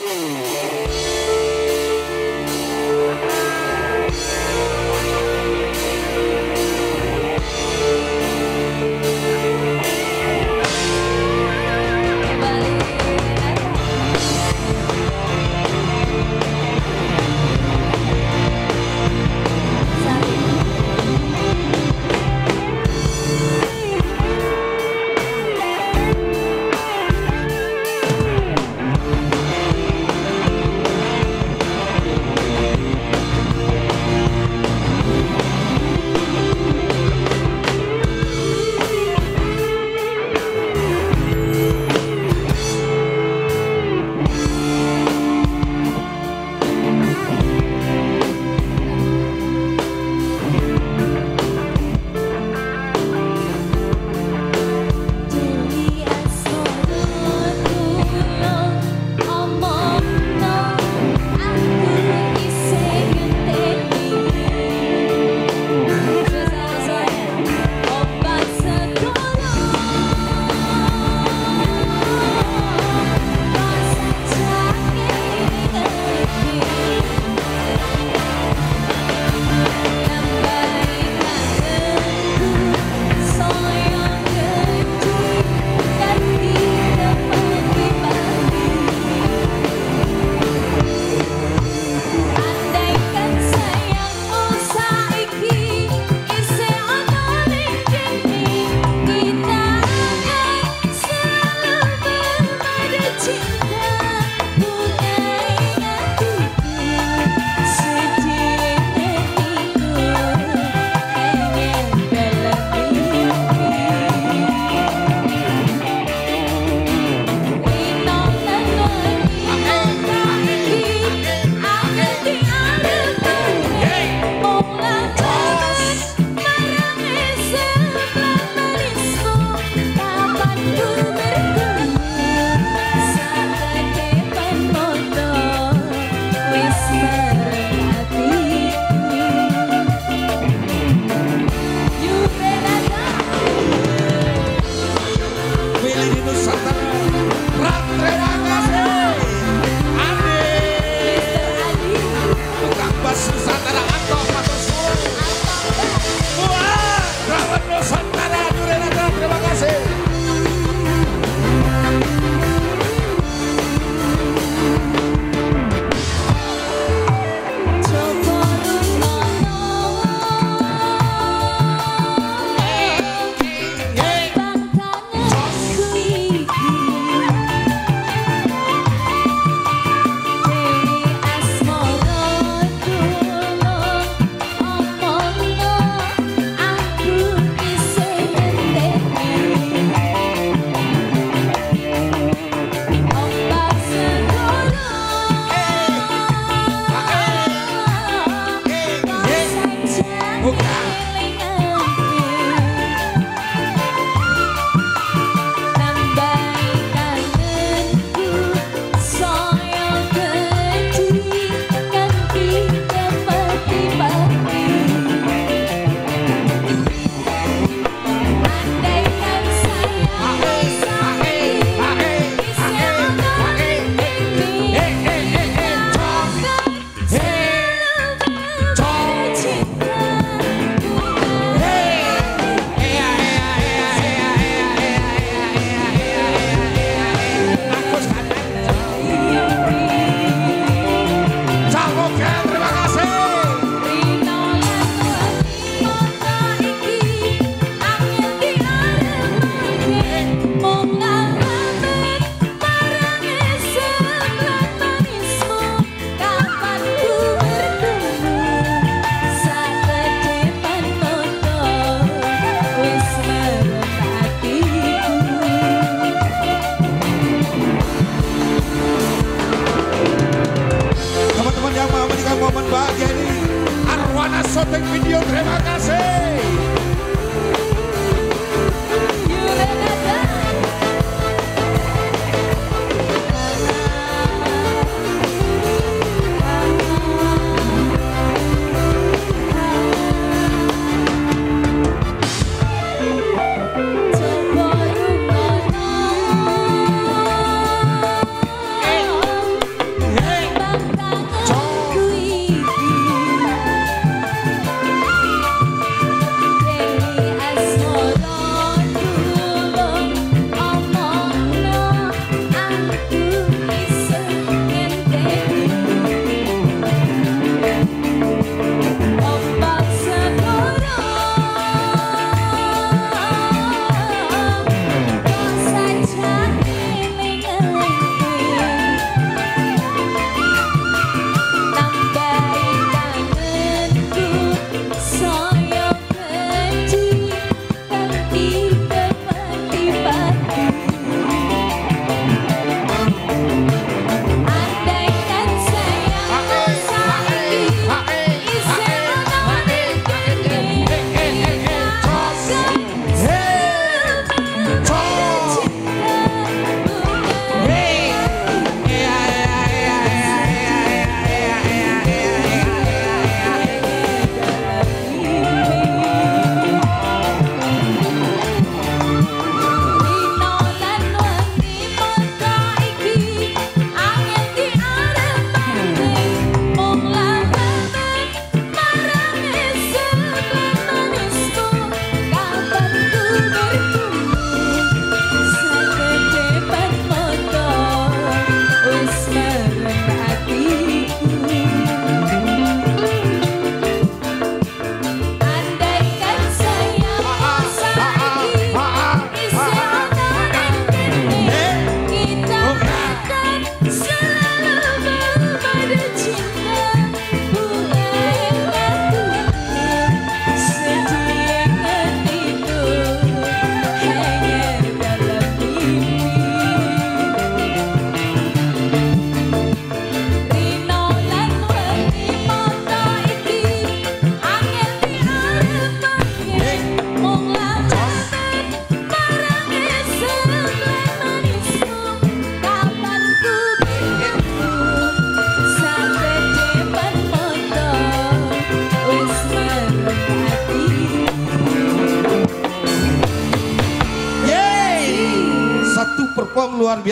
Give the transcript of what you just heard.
Música Bagong luar biasa